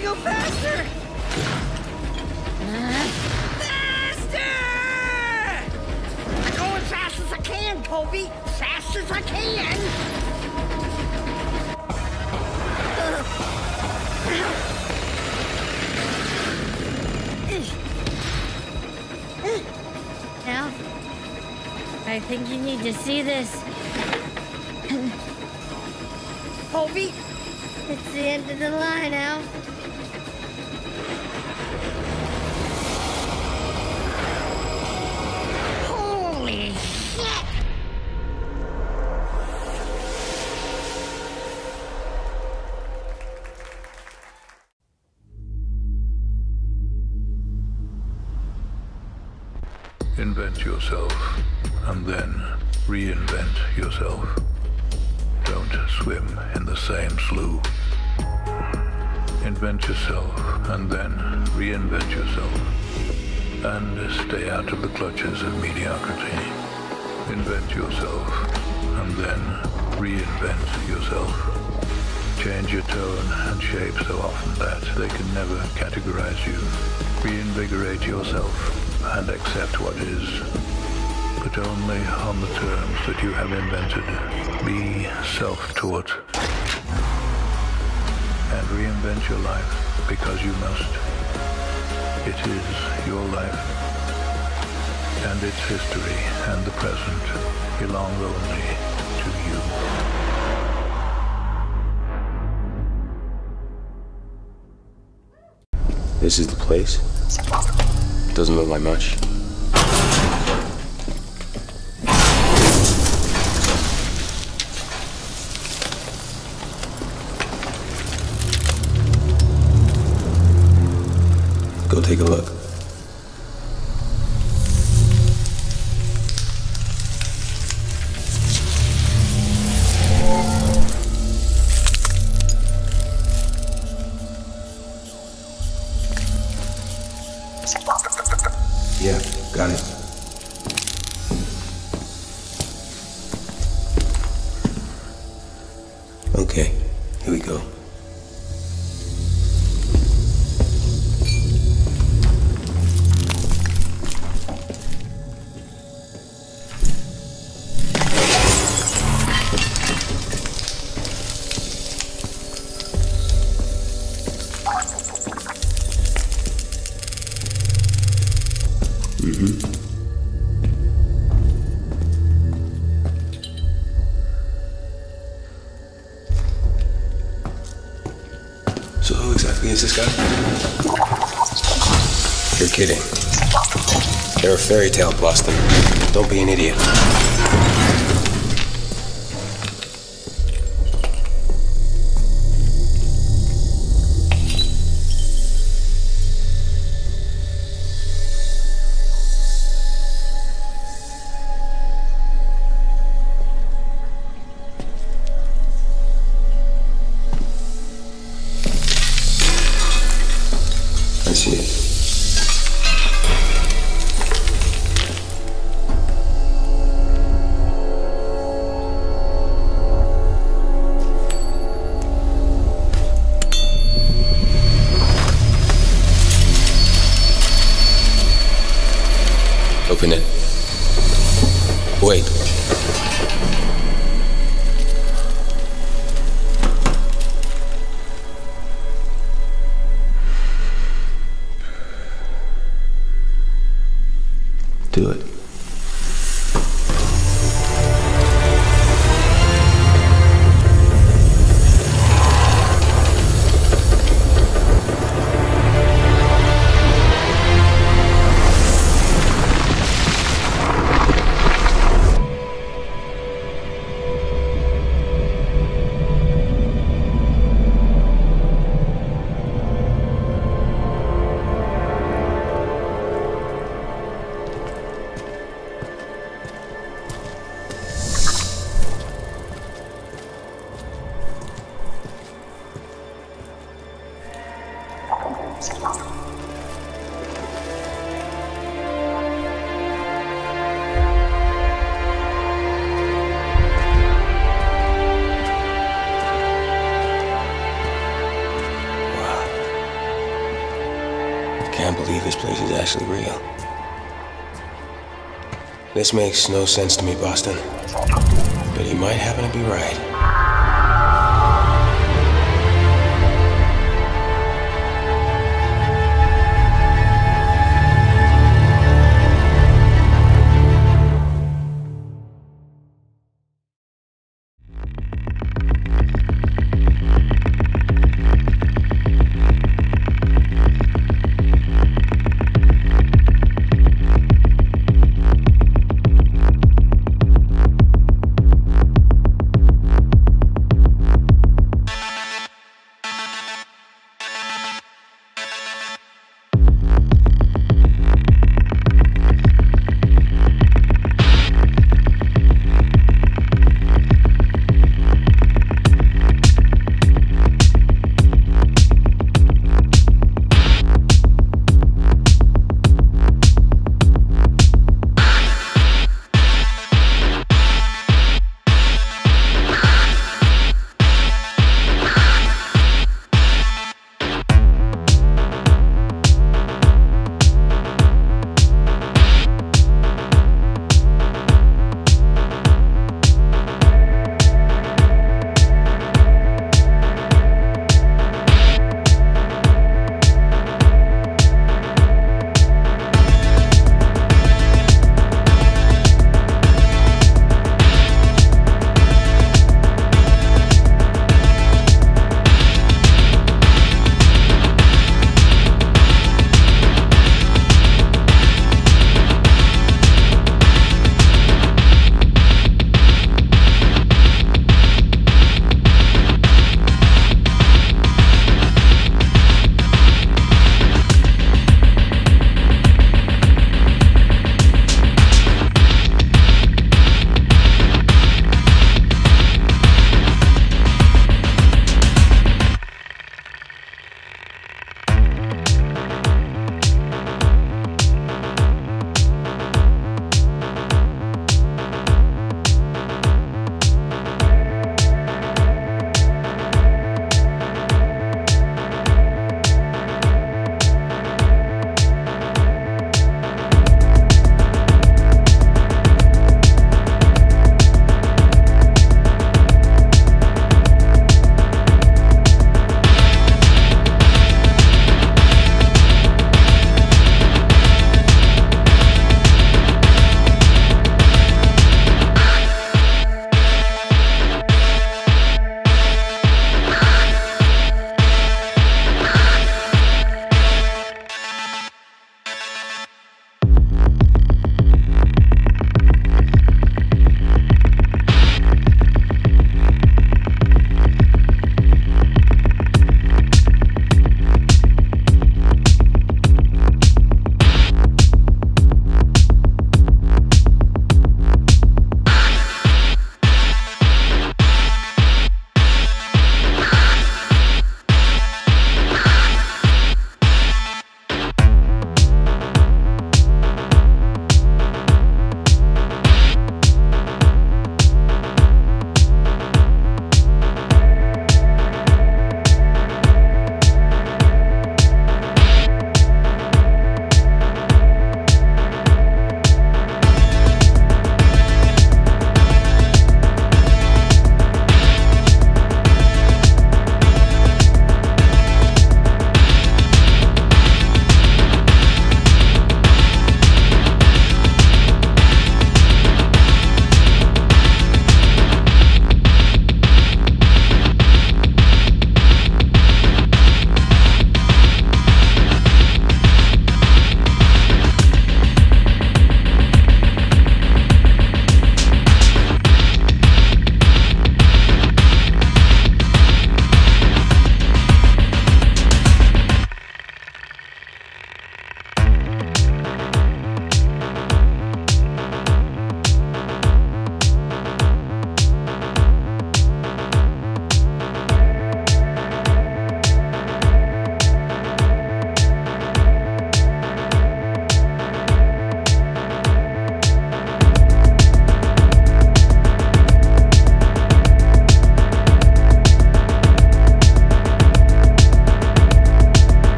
gotta go faster! Faster! I'm going fast as I can, Kobe. Fast as I can. Al, I think you need to see this. Kobe, It's the end of the line, Al. Invent yourself and then reinvent yourself. Don't swim in the same slough. Invent yourself and then reinvent yourself. And stay out of the clutches of mediocrity. Invent yourself and then reinvent yourself. Change your tone and shape so often that they can never categorize you. Reinvigorate yourself and accept what is, but only on the terms that you have invented. Be self-taught and reinvent your life because you must. It is your life, and its history and the present belong only to you. This is the place? Doesn't look like much. Go take a look. Got it. Is this guy? You're kidding. They're a fairy tale, Boston. Don't be an idiot. I This makes no sense to me, Boston. But he might happen to be right.